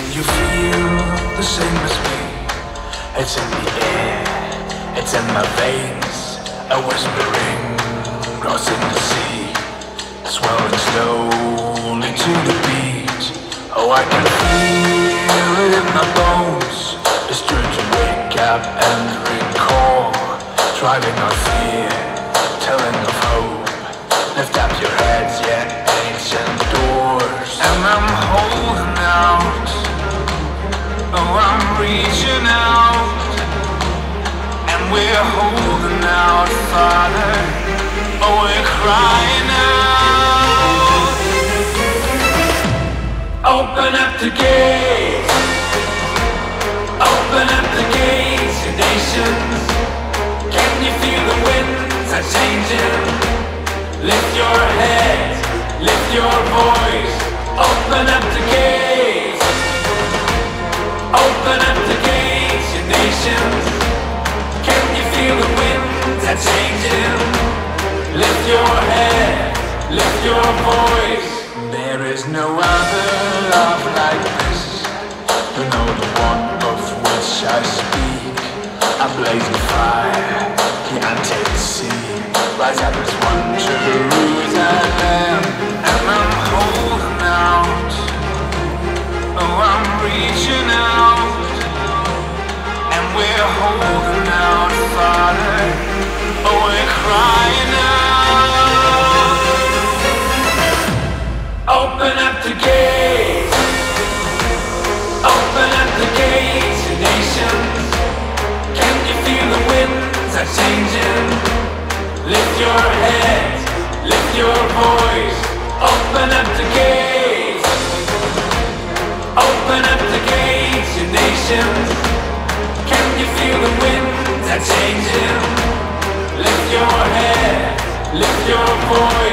Can you feel the same as me? It's in the air, it's in my veins. A whispering crossing the sea, swelling slowly to the beat. Oh, I can feel it in my bones. It's true to wake up and recall. Driving on we're holding out, Father. Oh, we're crying out. Open up the gates. Open up the gates, you nations. Can you feel the winds are changing? Lift your head, lift your voice. Your head, lift your voice. There is no other love like this. You know the one of which I speak. A blazing fire, the untamed sea. Rise up as one Jerusalem, and I'm holding out. Oh, I'm reaching out, and we're holding out, Father. Oh, we're crying changing? Lift your head, lift your voice. Open up the gates. Open up the gates, you nations. Can you feel the winds are changing? Lift your head, lift your voice.